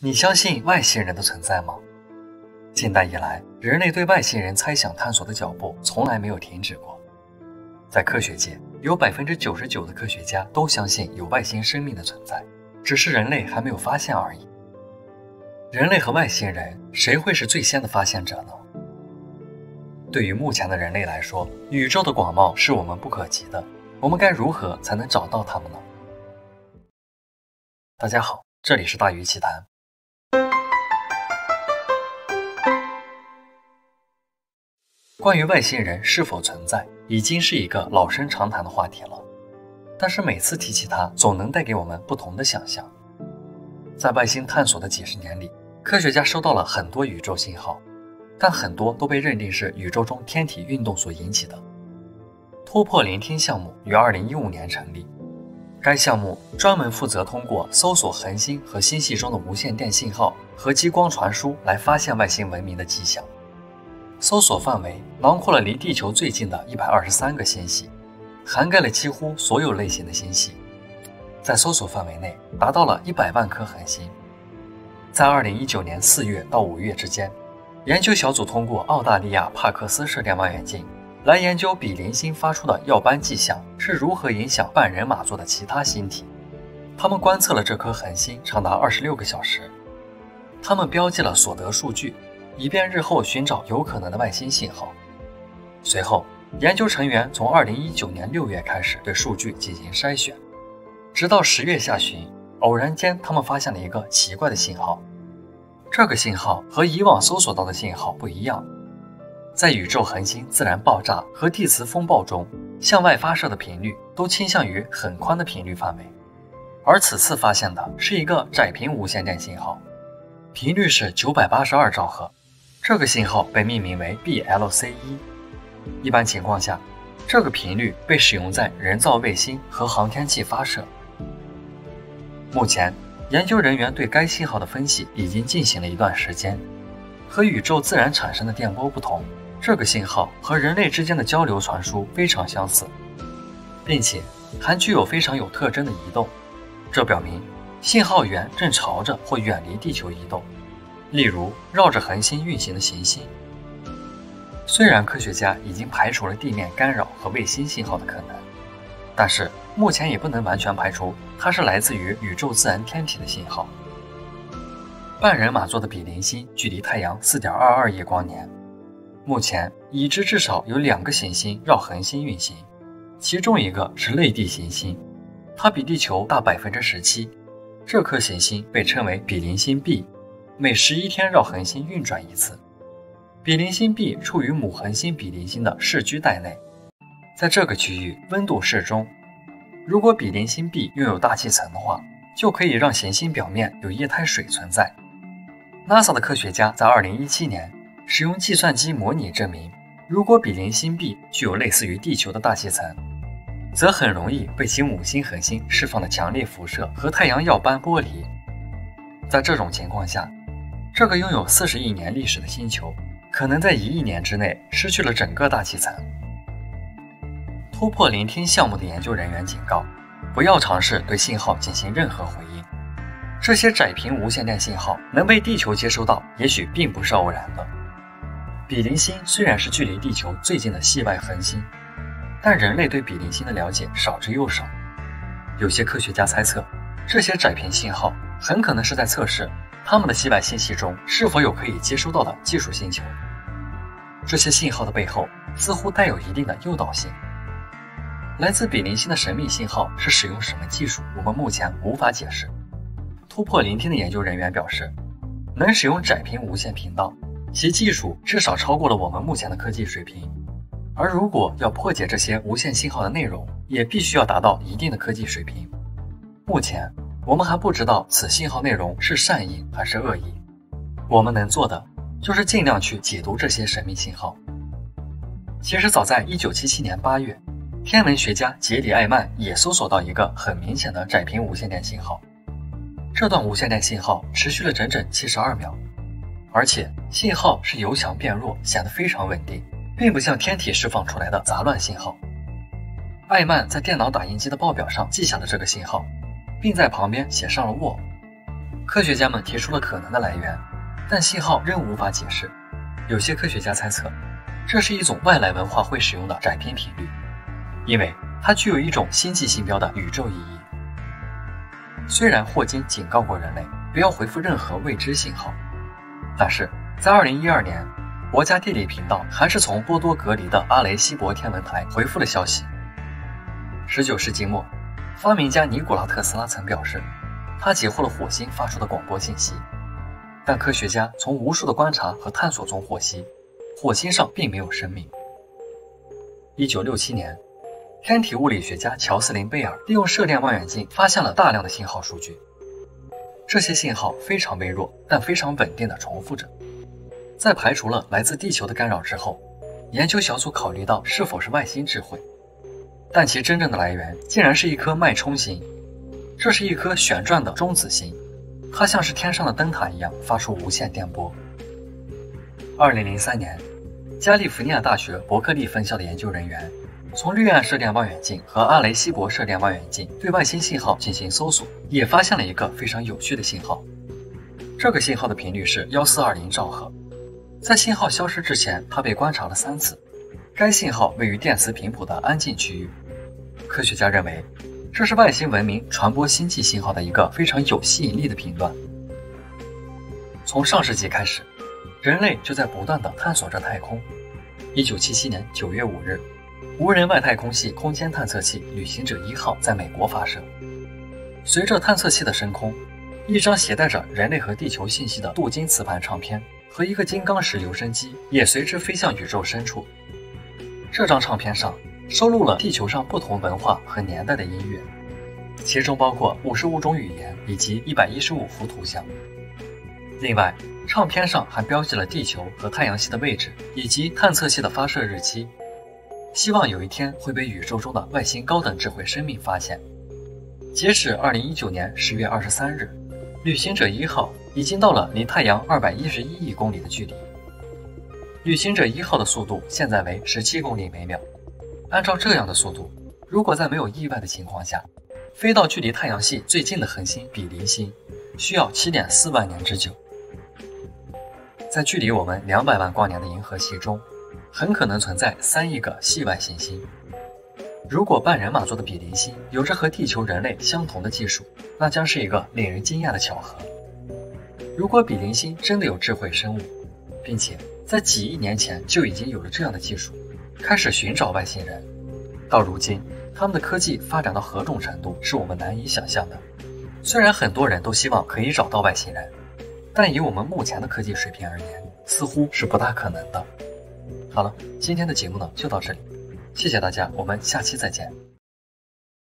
你相信外星人的存在吗？近代以来，人类对外星人猜想探索的脚步从来没有停止过。在科学界，有百分之九十九的科学家都相信有外星生命的存在，只是人类还没有发现而已。人类和外星人，谁会是最先的发现者呢？对于目前的人类来说，宇宙的广袤是我们不可及的，我们该如何才能找到他们呢？大家好，这里是大鱼奇谈。关于外星人是否存在，已经是一个老生常谈的话题了。但是每次提起它，总能带给我们不同的想象。在外星探索的几十年里，科学家收到了很多宇宙信号，但很多都被认定是宇宙中天体运动所引起的。突破聆听项目于2015年成立，该项目专门负责通过搜索恒星和星系中的无线电信号和激光传输来发现外星文明的迹象。搜索范围囊括了离地球最近的一百二十三个星系，涵盖了几乎所有类型的星系，在搜索范围内达到了一百万颗恒星。在二零一九年四月到五月之间，研究小组通过澳大利亚帕克斯射电望远镜来研究比邻星发出的耀斑迹象是如何影响半人马座的其他星体。他们观测了这颗恒星长达二十六个小时，他们标记了所得数据。以便日后寻找有可能的外星信号。随后，研究成员从2019年6月开始对数据进行筛选，直到10月下旬，偶然间他们发现了一个奇怪的信号。这个信号和以往搜索到的信号不一样，在宇宙恒星自然爆炸和地磁风暴中，向外发射的频率都倾向于很宽的频率范围，而此次发现的是一个窄频无线电信号，频率是982兆赫。这个信号被命名为 BLC 一。一般情况下，这个频率被使用在人造卫星和航天器发射。目前，研究人员对该信号的分析已经进行了一段时间。和宇宙自然产生的电波不同，这个信号和人类之间的交流传输非常相似，并且还具有非常有特征的移动。这表明信号源正朝着或远离地球移动。例如，绕着恒星运行的行星。虽然科学家已经排除了地面干扰和卫星信号的可能，但是目前也不能完全排除它是来自于宇宙自然天体的信号。半人马座的比邻星距离太阳4.22亿光年，目前已知至少有两个行星绕恒星运行，其中一个是类地行星，它比地球大百分之十七。这颗行星被称为比邻星 B。每十一天绕恒星运转一次，比邻星 B 处于母恒星比邻星的视居带内，在这个区域温度适中。如果比邻星 B 拥有大气层的话，就可以让行星表面有液态水存在。NASA 的科学家在2017年使用计算机模拟证明，如果比邻星 B 具有类似于地球的大气层，则很容易被其母星恒星释放的强烈辐射和太阳耀斑剥离。在这种情况下，这个拥有四十亿年历史的星球，可能在一亿年之内失去了整个大气层。突破聆听项目的研究人员警告，不要尝试对信号进行任何回应。这些窄频无线电信号能被地球接收到，也许并不是偶然的。比邻星虽然是距离地球最近的系外恒星，但人类对比邻星的了解少之又少。有些科学家猜测，这些窄频信号很可能是在测试。他们的系外星系中是否有可以接收到的技术星球？这些信号的背后似乎带有一定的诱导性。来自比邻星的神秘信号是使用什么技术？我们目前无法解释。突破聆听的研究人员表示，能使用窄频无线频道，其技术至少超过了我们目前的科技水平。而如果要破解这些无线信号的内容，也必须要达到一定的科技水平。目前。我们还不知道此信号内容是善意还是恶意，我们能做的就是尽量去解读这些神秘信号。其实早在1977年8月，天文学家杰里·艾曼也搜索到一个很明显的窄频无线电信号。这段无线电信号持续了整整72秒，而且信号是由强变弱，显得非常稳定，并不像天体释放出来的杂乱信号。艾曼在电脑打印机的报表上记下了这个信号。并在旁边写上了“沃”。科学家们提出了可能的来源，但信号仍无法解释。有些科学家猜测，这是一种外来文化会使用的窄频频率，因为它具有一种星际信标的宇宙意义。虽然霍金警告过人类不要回复任何未知信号，但是在2012年，国家地理频道还是从波多隔离的阿雷西博天文台回复了消息。19世纪末，发明家尼古拉特斯拉曾表示。他截获了火星发出的广播信息，但科学家从无数的观察和探索中获悉，火星上并没有生命。一九六七年，天体物理学家乔斯林贝尔利用射电望远镜发现了大量的信号数据，这些信号非常微弱，但非常稳定的重复着。在排除了来自地球的干扰之后，研究小组考虑到是否是外星智慧，但其真正的来源竟然是一颗脉冲星。这是一颗旋转的中子星，它像是天上的灯塔一样发出无线电波。二零零三年，加利福尼亚大学伯克利分校的研究人员从绿岸射电望远镜和阿雷西博射电望远镜对外星信号进行搜索，也发现了一个非常有趣的信号。这个信号的频率是幺四二零兆赫，在信号消失之前，它被观察了三次。该信号位于电磁频谱的安静区域。科学家认为。这是外星文明传播星际信号的一个非常有吸引力的频段。从上世纪开始，人类就在不断的探索着太空。一九七七年九月五日，无人外太空系空间探测器旅行者一号在美国发射。随着探测器的升空，一张携带着人类和地球信息的镀金磁盘唱片和一个金刚石留声机也随之飞向宇宙深处。这张唱片上。收录了地球上不同文化和年代的音乐，其中包括五十五种语言以及一百一十五幅图像。另外，唱片上还标记了地球和太阳系的位置以及探测器的发射日期，希望有一天会被宇宙中的外星高等智慧生命发现。截止二零一九年十月二十三日，旅行者一号已经到了离太阳二百一十一亿公里的距离。旅行者一号的速度现在为十七公里每秒。按照这样的速度，如果在没有意外的情况下，飞到距离太阳系最近的恒星比邻星，需要七点四万年之久。在距离我们两百万光年的银河系中，很可能存在三亿个系外行星。如果半人马座的比邻星有着和地球人类相同的技术，那将是一个令人惊讶的巧合。如果比邻星真的有智慧生物，并且在几亿年前就已经有了这样的技术。开始寻找外星人，到如今，他们的科技发展到何种程度，是我们难以想象的。虽然很多人都希望可以找到外星人，但以我们目前的科技水平而言，似乎是不大可能的。好了，今天的节目呢就到这里，谢谢大家，我们下期再见。